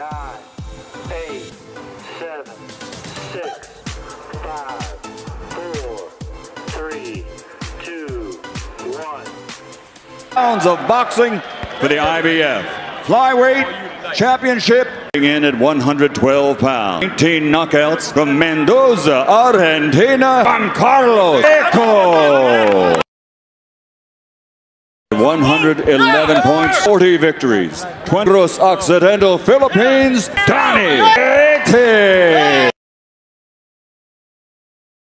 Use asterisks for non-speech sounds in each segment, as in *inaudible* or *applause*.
nine, eight, seven, six, five, four, three, two, one. rounds of boxing for the IBF Flyweight Championship in at 112 pounds. 19 knockouts from Mendoza, Argentina, Juan Carlos Reveco. 111 points, 40 victories. Negros Occidental Philippines, Donnie Nietes.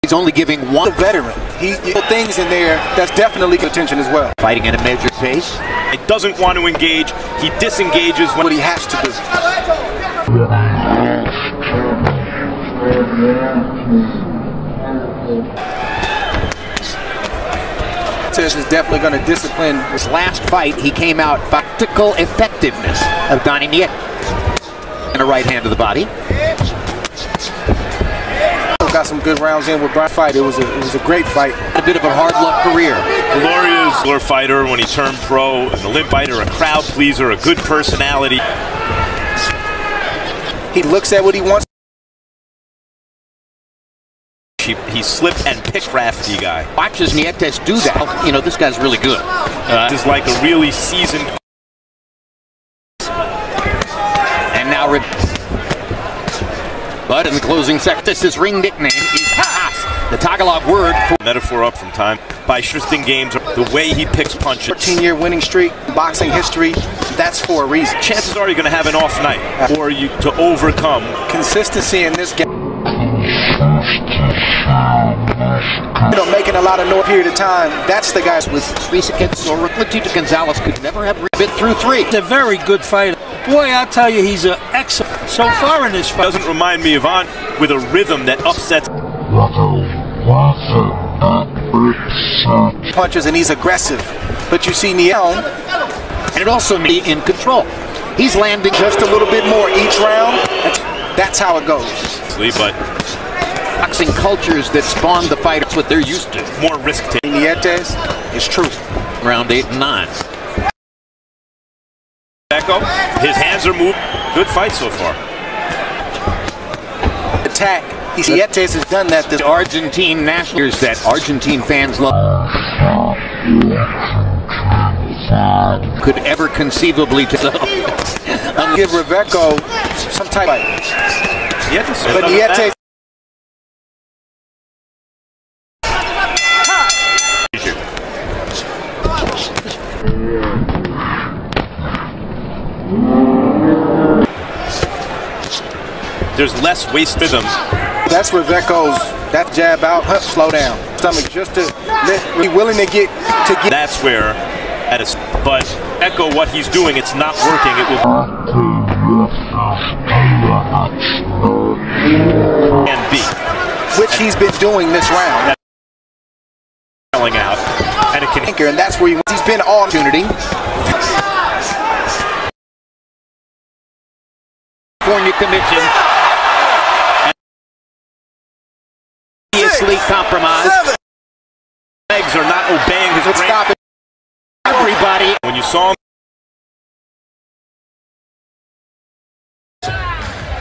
He's only giving one veteran. He, he things in there that's definitely attention as well. fighting at a measured pace. He doesn't want to engage. He disengages when What he has to do. Says is definitely going to discipline. His last fight, he came out practical effectiveness of Donnie Nietes. And a right hand to the body. Got some good rounds in with Brian fight. It was a it was a great fight. A bit of a hard luck career. Gloria's a fighter when he turned pro, an Olymp fighter, a crowd pleaser, a good personality. He looks at what he wants. He, he slipped and pick crafty guy. Watches Nietes do that. You know, this guy's really good. Uh, This is like a really seasoned. and now, re- but in the closing second, this his ring nickname is Ahas, the Tagalog word for Metaphor up from time by Tristan Games. The way he picks punches. 14 year winning streak, boxing history. That's for a reason. Chances are you're going to have an off night for you to overcome. Consistency in this game. You know, making a lot of noise period of time. That's the guys with Luis against or Tito Gonzalez could never have bit through three. He's a very good fighter. Boy, I tell you, he's an excellent so far in this fight. Doesn't remind me of on with a rhythm that upsets. punches and he's aggressive. But you see Neon And it also be in control. He's landing just a little bit more each round. That's, that's how it goes. But boxing cultures that spawn the fight. That's what they're used to. more risk taking. Nietes is true. Round eight and nine. Echo, his hands are moved. Good fight so far. Attack. He's, Nietes has done that. This The Argentine nationals that Argentine fans love could ever conceivably to *laughs* give Reveco some type of Nietes, But Nietes There's less waste rhythm. That's where Reveco's. That jab out. Huh, slow down. Stomach just to let, be willing to get to get. That's where, at a, but Echo what he's doing, it's not working. It will and be which he's been doing this round. selling out, and it can Anchor, and that's where he, he's been on opportunity. California Commission. Obviously compromised. legs are not obeying his Let's stop it. Everybody When you saw him,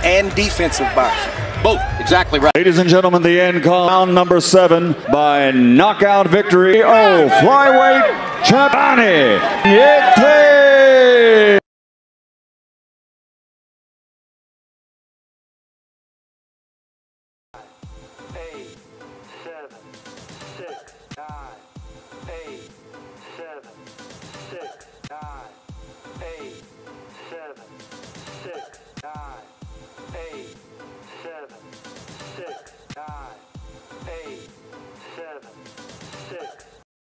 And defensive boxing. both exactly right. Ladies and gentlemen, the end call round number seven by knockout victory. Oh, flyweight champ Donnie Nietes.